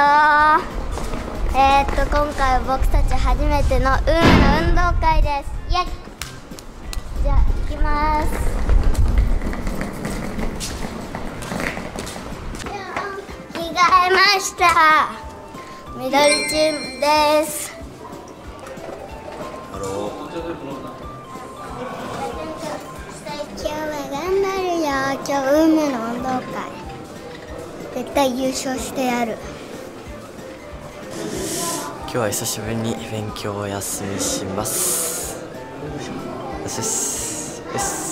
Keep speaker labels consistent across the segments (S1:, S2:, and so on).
S1: ハロー。えー、っと今回は僕たち初めての UUUMの運動会です。イエイ。じゃあ行きます。着替えました。緑チームです。今日運命の運動会。絶対優勝してやる。
S2: ー今日は久しぶりに勉強をお休みします。よし。よし。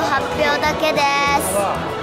S1: 発表だけです。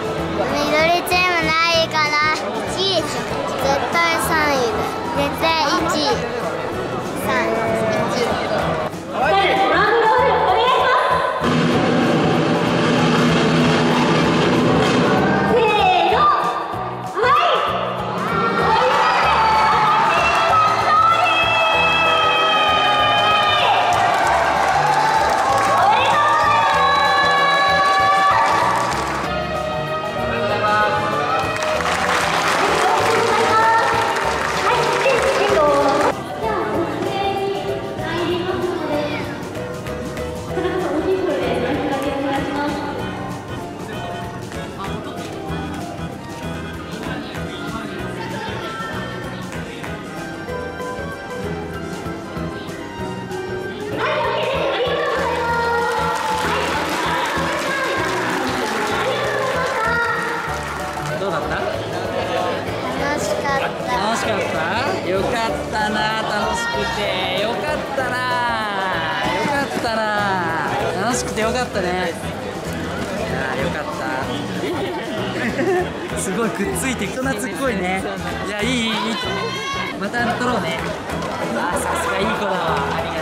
S3: また撮ろうね。あさすがいい子だわ。ありがとう。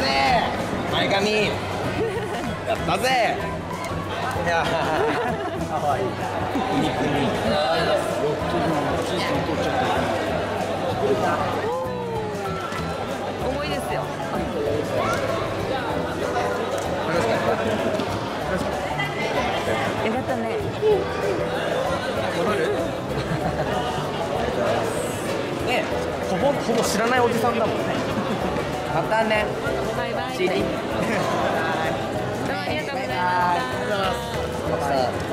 S4: ぜ前髪。やったぜいやかわいい肉に
S5: 重いですよ。よかったね。
S4: ねほぼほぼ知らないおじさんだもんねまたね。
S5: バイバイ。どうもありがとうございました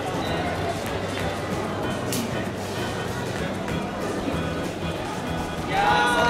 S5: やー